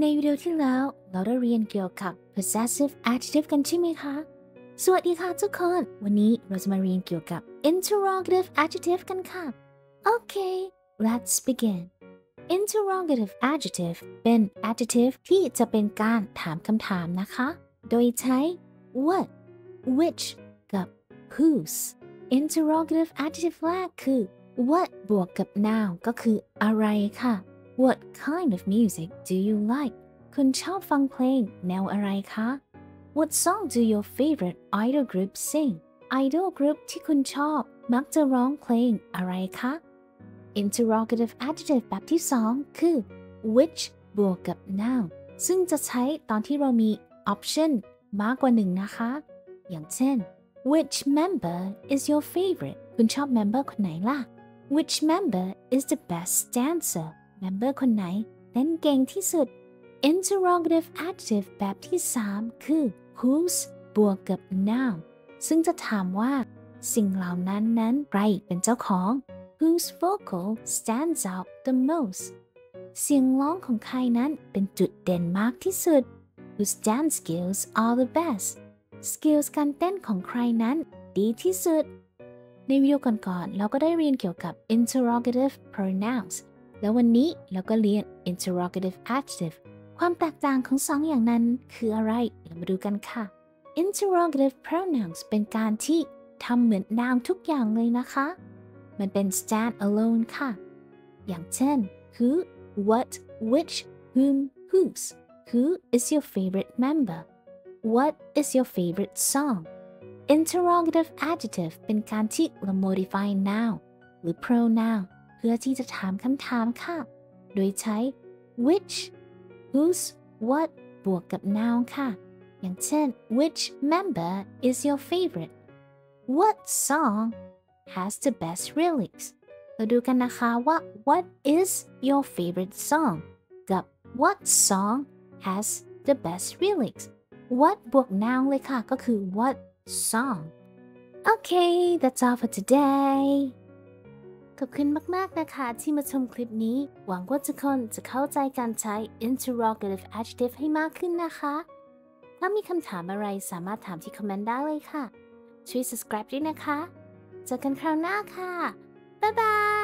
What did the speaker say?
ในวิดีโอที่แล้วเราได้เรียนเกี่ยวกับ possessive adjective กันใช่ไหมคะ สวัสดีค่ะทุกคน วันนี้เราจะมาเรียนเกี่ยวกับ interrogative adjective กันค่ะ โอเค let's begin interrogative adjective เป็น adjective ที่จะเป็นการถามคำถามนะคะ โดยใช้ what which กับ whose interrogative adjective แรกคือ what บวกกับ noun ก็คืออะไรค่ะ What kind of music do you like คุณชอบฟังเพลงแนวอะไรคะ What song do your favorite idol group sing idol group ที่คุณชอบ มักจะร้องเพลงอะไรคะ interrogative adjective แบบที่ 2 คือ which บวกกับ noun ซึ่งจะใช้ตอนที่เรามี option มากกว่าหนึ่งนะคะ อย่างเช่น which member is your favorite คุณชอบ member คนไหนล่ะ which member is the best dancer Member คนไหนเต้นเก่งที่สุด interrogative adjective แบบที่ 3 คือ whose บวกกับ noun ซึ่งจะถามว่า สิ่งเหล่านั้นนั้นใครเป็นเจ้าของ whose vocal stands out the most เสียงร้องของใครนั้นเป็นจุดเด่นมากที่สุด whose dance skills are the best skills การเต้นของใครนั้นดีที่สุด ในวิดีโอก่อนๆเราก็ได้เรียนเกี่ยวกับ interrogative pronouns แล้ววันนี้เราก็เรียน interrogative adjective ความแตกต่างของสองอย่างนั้นคืออะไร เรามาดูกันค่ะ interrogative pronouns เป็นการที่ทำเหมือนนามทุกอย่างเลยนะคะ มันเป็น stand alone ค่ะ อย่างเช่น who what which whom whose who is your favorite member what is your favorite song interrogative adjective เป็นการที่เรา modify noun หรือ pronoun พื่อที่จะถามคำถามค่ะ โดยใช้ which whose what บวกกับ noun ค่ะ อย่างเช่น which member is your favorite what song has the best lyrics เราดูกันนะคะว่า what is your favorite song กับ what song has the best lyrics what บวก noun เลยค่ะ ก็คือ what song Okay that's all for today ขอบคุณมาก ๆ นะคะที่มาชมคลิปนี้ หวังว่าทุกคนจะเข้าใจการใช้ interrogative adjective ให้มากขึ้นนะคะ ถ้ามีคำถามอะไรสามารถถามที่คอมเมนต์ได้เลยค่ะ ช่วย subscribe ด้วยนะคะ เจอกันคราวหน้าค่ะ บ๊ายบาย